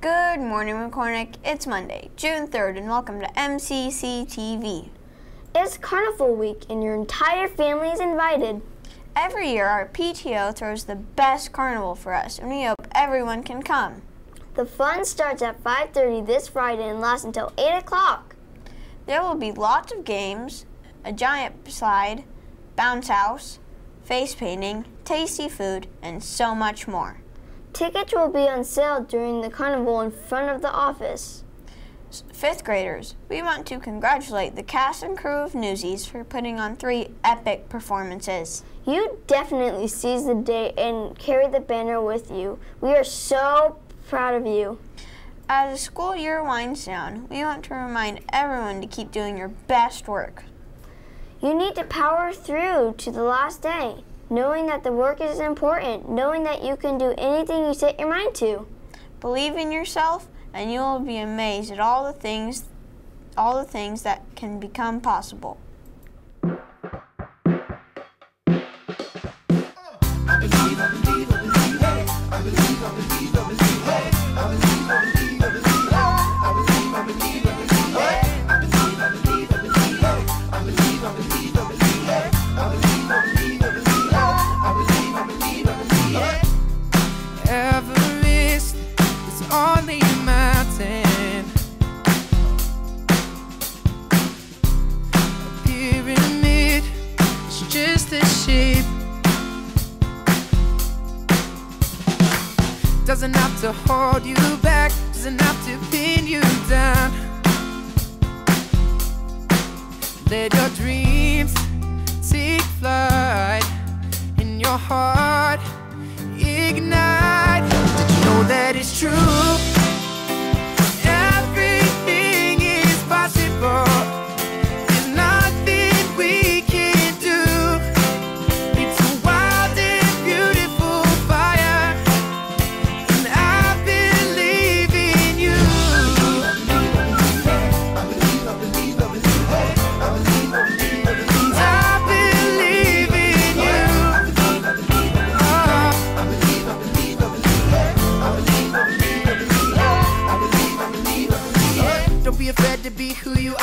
Good morning, McCornack. It's Monday, June 3rd, and welcome to MCC TV. It's Carnival Week, and your entire family is invited. Every year, our PTO throws the best carnival for us, and we hope everyone can come. The fun starts at 5.30 this Friday and lasts until 8 o'clock. There will be lots of games, a giant slide, bounce house, face painting, tasty food, and so much more. Tickets will be on sale during the carnival in front of the office. Fifth graders, we want to congratulate the cast and crew of Newsies for putting on three epic performances. You definitely seize the day and carry the banner with you. We are so proud of you. As the school year winds down, we want to remind everyone to keep doing your best work. You need to power through to the last day knowing that the work is important, knowing that you can do anything you set your mind to. Believe in yourself and you will be amazed at all the things all the things that can become possible. Doesn't have to hold you back, doesn't have to pin you down. Let your dreams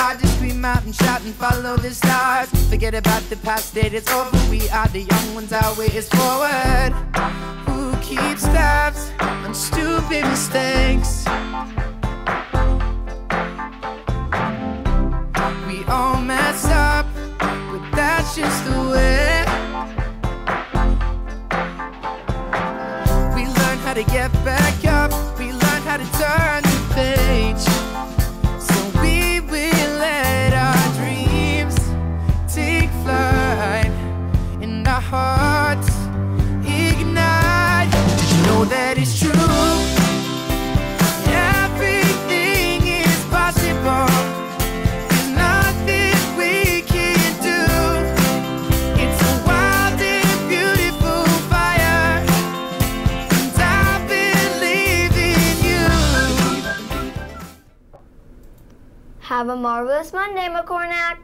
out and shout and follow the stars. Forget about the past, it is over. We are the young ones, our way is forward. Who keeps tabs on stupid mistakes? We all mess up, but that's just the way. We learn how to get back up, we learn how to turn the page. Have a marvelous Monday, McCornack.